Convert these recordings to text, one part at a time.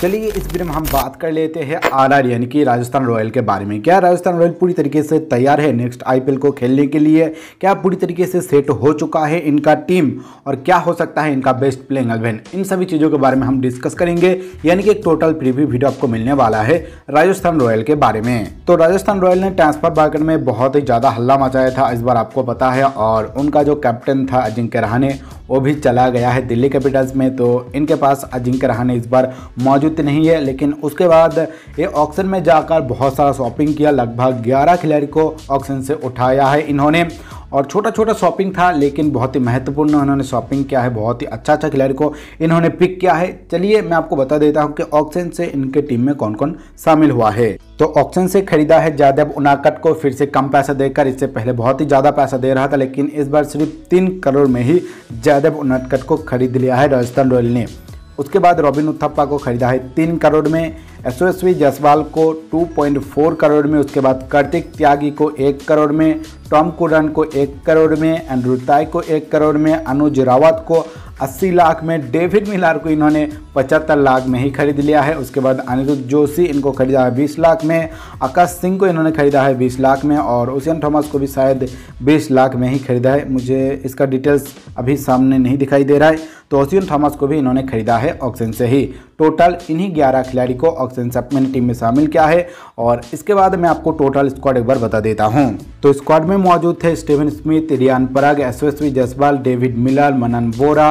चलिए इस वीडियो में हम बात कर लेते हैं आरआर, यानी कि राजस्थान रॉयल के बारे में। क्या राजस्थान रॉयल पूरी तरीके से तैयार है नेक्स्ट आईपीएल को खेलने के लिए? क्या पूरी तरीके से सेट हो चुका है इनका टीम? और क्या हो सकता है इनका बेस्ट प्लेइंग एलेवन इन सभी चीज़ों के बारे में हम डिस्कस करेंगे, यानी कि एक टोटल प्रीव्यू वीडियो आपको मिलने वाला है राजस्थान रॉयल के बारे में। तो राजस्थान रॉयल ने ट्रांसफ़र मार्केट में बहुत ही ज़्यादा हल्ला मचाया था, इस बार आपको पता है, और उनका जो कैप्टन था अजिंक्य रहाने वो भी चला गया है दिल्ली कैपिटल्स में तो इनके पास अजिंक्य रहाने इस बार मौजूद नहीं है, लेकिन उसके बाद ये ऑक्शन में जाकर बहुत सारा शॉपिंग किया, लगभग 11 खिलाड़ी को ऑक्शन से उठाया है इन्होंने। और छोटा छोटा शॉपिंग था, लेकिन बहुत ही महत्वपूर्ण उन्होंने शॉपिंग किया है, बहुत ही अच्छा अच्छा खिलाड़ी को इन्होंने पिक किया है। चलिए, मैं आपको बता देता हूँ कि ऑक्शन से इनके टीम में कौन कौन शामिल हुआ है। तो ऑक्शन से खरीदा है जादव उनाकट को फिर से कम पैसा देकर, इससे पहले बहुत ही ज़्यादा पैसा दे रहा था, लेकिन इस बार सिर्फ़ तीन करोड़ में ही जादव उनाकट को खरीद लिया है राजस्थान रॉयल ने। उसके बाद रॉबिन उत्थप्पा को खरीदा है तीन करोड़ में यशस्वी जायसवाल को 2.4 करोड़ में, उसके बाद कार्तिक त्यागी को एक करोड़ में, टॉम कुरन को एक करोड़ में एंड्रू ताई को एक करोड़ में, अनुज रावत को 80 लाख में डेविड मिलार को इन्होंने 75 लाख में ही खरीद लिया है। उसके बाद अनिरुद्ध जोशी इनको खरीदा है 20 लाख में, आकाश सिंह को इन्होंने खरीदा है 20 लाख में और ओशियन थॉमस को भी शायद 20 लाख में ही खरीदा है। मुझे इसका डिटेल्स अभी सामने नहीं दिखाई दे रहा है तो ओशियन थॉमस को भी इन्होंने खरीदा है ऑक्सीजन से ही। टोटल इन्हीं 11 खिलाड़ी को ऑक्सीजन से अपनी टीम में शामिल किया है और इसके बाद मैं आपको टोटल स्क्वाड एक बार बता देता हूँ। तो स्क्वाड में मौजूद थे Steven Smith, Riyan Parag Yashasvi Jaiswal, David Miller Manan Vohra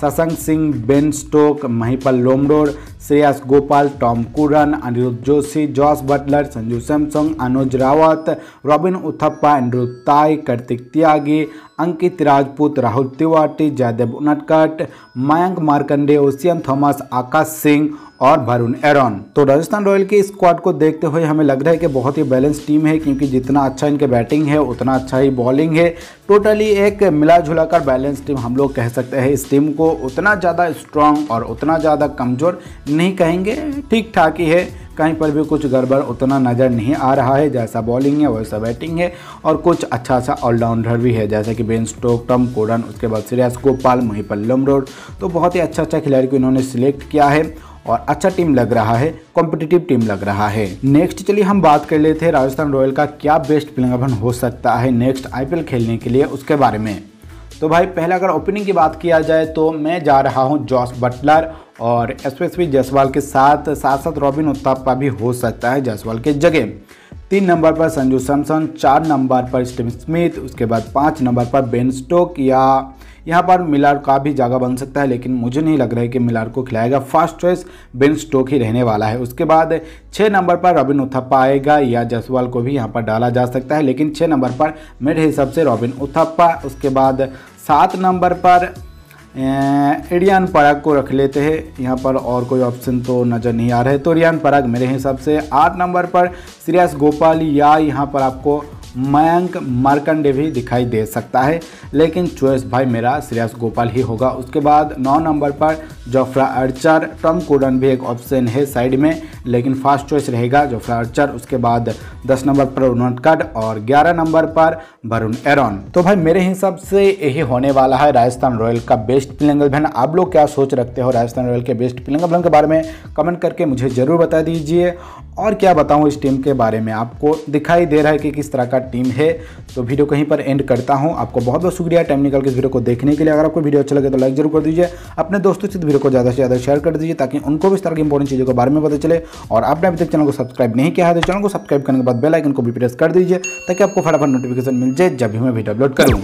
Shashank Singh, Ben Stoke, Mahipal Lomror, Shreyas Gopal, Tom Curran, Aniruddha Joshi, Jos Buttler, Sanju Samson, Anuj Rawat, Robin Uthappa, Andrew Tye, Kartik Tyagi, Ankit Rajpoot, Rahul Tiwari Jaydev Unadkat, Mayank Markande Oshane Thomas, Akash Singh और Varun Aaron. तो Rajasthan Royal के squad को देखते हुए हमें लग रहा है कि बहुत ही बैलेंस टीम है, क्योंकि जितना अच्छा इनके बैटिंग है, उतना अच्छा ही बॉलिंग है। टोटली एक मिला जुला कर बैलेंस टीम हम लोग कह सकते हैं इस टीम को। उतना ज़्यादा स्ट्रांग और उतना ज़्यादा कमज़ोर नहीं कहेंगे। ठीक ठाक ही है। कहीं पर भी कुछ गड़बड़, उतना नज़र नहीं आ रहा है। जैसा बॉलिंग है, वैसा बैटिंग है और कुछ अच्छा सा ऑलराउंडर भी है। जैसे कि बेन स्टोक टम कोडन उसके बाद श्रेयस गोपाल महिपल लमरोड तो बहुत ही अच्छा अच्छा खिलाड़ी को इन्होंने सिलेक्ट किया है और अच्छा टीम लग रहा है कॉम्पिटिटिव टीम लग रहा है। नेक्स्ट चलिए हम बात कर लेते हैं राजस्थान रॉयल का क्या बेस्ट प्लेयर हो सकता है नेक्स्ट आईपीएल खेलने के लिए उसके बारे में। तो भाई, पहले अगर ओपनिंग की बात किया जाए तो मैं जा रहा हूँ जॉस बटलर और एस पी जायसवाल के साथ साथ साथ रॉबिन उत्तापा भी हो सकता है जायसवाल के जगह। तीन नंबर पर संजू सैमसन, चार नंबर पर स्टीव स्मिथ, उसके बाद पाँच नंबर पर बेन स्टोक या यहाँ पर मिलार का भी जगह बन सकता है, लेकिन मुझे नहीं लग रहा है कि मिलार को खिलाएगा। फ़र्स्ट चॉइस बेन स्टोक ही रहने वाला है। उसके बाद छः नंबर पर रॉबिन उथप्पा आएगा या जसवाल को भी यहाँ पर डाला जा सकता है, लेकिन छः नंबर पर मेरे हिसाब से रॉबिन उथप्पा। उसके बाद सात नंबर पर एडियान पराग को रख लेते हैं। यहाँ पर और कोई ऑप्शन तो नज़र नहीं आ रहा है। तो रियान पराग मेरे हिसाब से आठ नंबर पर श्रेयस गोपाल या यहाँ पर आपको मयंक मार्कंडे भी दिखाई दे सकता है, लेकिन चॉइस भाई मेरा श्रेयस गोपाल ही होगा। उसके बाद नौ नंबर पर जोफ्रा अर्चर, टॉम कोडन भी एक ऑप्शन है साइड में, लेकिन फास्ट चॉइस रहेगा जोफ्रा अर्चर। उसके बाद दस नंबर पर उनटकट और ग्यारह नंबर पर वरुण एरॉन। तो भाई मेरे हिसाब से यही होने वाला है राजस्थान रॉयल का बेस्ट प्लेइंग इलेवन आप लोग क्या सोच रखते हो राजस्थान रॉयल के बेस्ट प्लेइंग इलेवन के बारे में? कमेंट करके मुझे ज़रूर बता दीजिए। और क्या बताऊँ इस टीम के बारे में? आपको दिखाई दे रहा है कि किस तरह का टीम है तो वीडियो कहीं पर एंड करता हूँ। आपको बहुत बहुत शुक्रिया टाइम निकाल के इस वीडियो को देखने के लिए। अगर आपको वीडियो अच्छा लगे तो लाइक ज़रूर कर दीजिए। अपने दोस्तों से वीडियो को ज़्यादा से ज़्यादा शेयर कर दीजिए, ताकि उनको भी इस तरह की इंपॉर्टेंट चीज़ों के बारे में पता चले। और आपने अभी तक चैनल को सब्सक्राइब नहीं किया है तो चैनल को सब्सक्राइब करने के बाद बेलाइकन को भी प्रेस कर दीजिए, ताकि आपको फटाफट नोटिफिकेशन मिल जाए जब भी मैं वीडियो अपलोड करूँ।